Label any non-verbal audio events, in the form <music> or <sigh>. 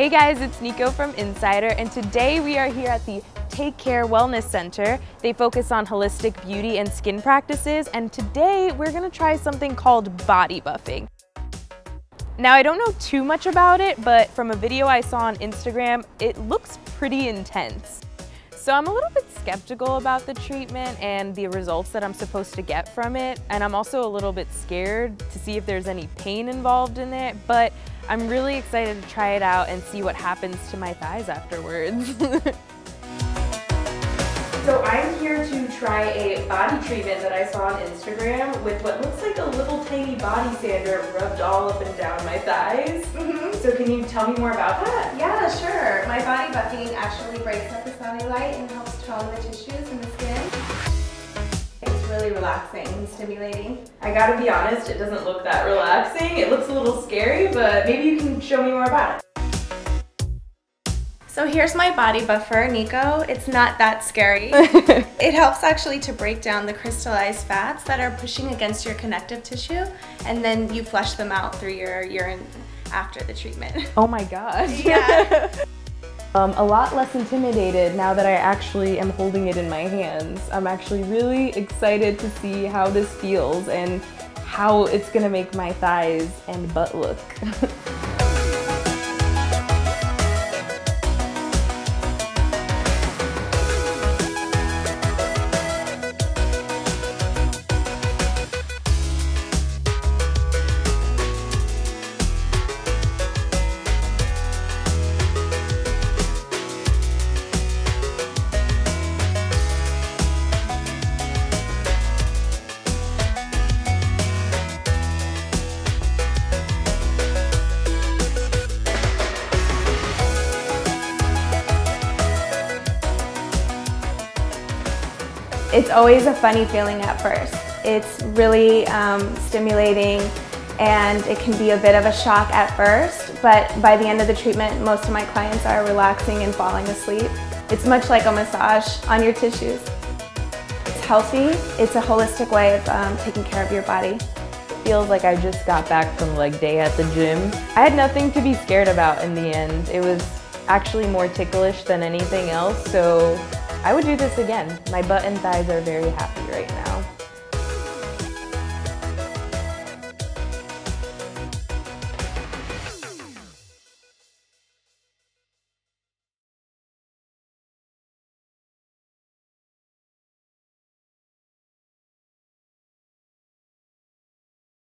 Hey guys, it's Nico from Insider, and today we are here at the Take Care Wellness Center. They focus on holistic beauty and skin practices, and today we're gonna try something called body buffing. Now, I don't know too much about it, but from a video I saw on Instagram, it looks pretty intense. So I'm a little bit skeptical about the treatment and the results that I'm supposed to get from it. And I'm also a little bit scared to see if there's any pain involved in it, but I'm really excited to try it out and see what happens to my thighs afterwards. <laughs> So I'm here to try a body treatment that I saw on Instagram with what looks like a little tiny body sander rubbed all up and down my thighs. Mm -hmm. So can you tell me more about that? Yeah, sure. My body buffing actually breaks up the cellulite and helps tone the tissues in the skin. It's really relaxing and stimulating. I gotta be honest, it doesn't look that relaxing. It looks a little scary, but maybe you can show me more about it. So here's my body buffer, Nico. It's not that scary. <laughs> it helps actually to break down the crystallized fats that are pushing against your connective tissue and then you flush them out through your urine after the treatment. <laughs> Oh my gosh. Yeah. <laughs> um, a lot less intimidated now that I actually am holding it in my hands. I'm actually really excited to see how this feels and how it's gonna make my thighs and butt look. It's always a funny feeling at first. It's really um, stimulating and it can be a bit of a shock at first, but by the end of the treatment, most of my clients are relaxing and falling asleep. It's much like a massage on your tissues. It's healthy. It's a holistic way of um, taking care of your body. Feels like I just got back from leg day at the gym. I had nothing to be scared about in the end. It was actually more ticklish than anything else, so I would do this again. My butt and thighs are very happy right now.